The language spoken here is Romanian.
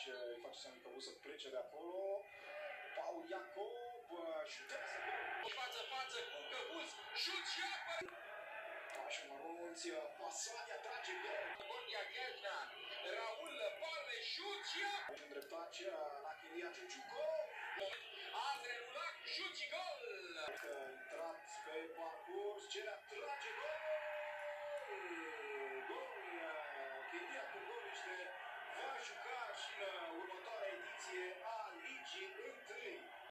Iacob uh, joacă, face, face semnul să plece de acolo. Paul Iacob uh, șutează gol. Față, față cu Căbuz, șut și apă! Pași mărunți, uh, Pasania trage gol. Gordia Gherna, Raul Palme, șut și apă! În dreptace, la Chilia Ciuciuco. Andre Lulac, șut și gol! Că intrat pe parcurs, Cerea trage gol. Gol, uh, Chiria cu gol niște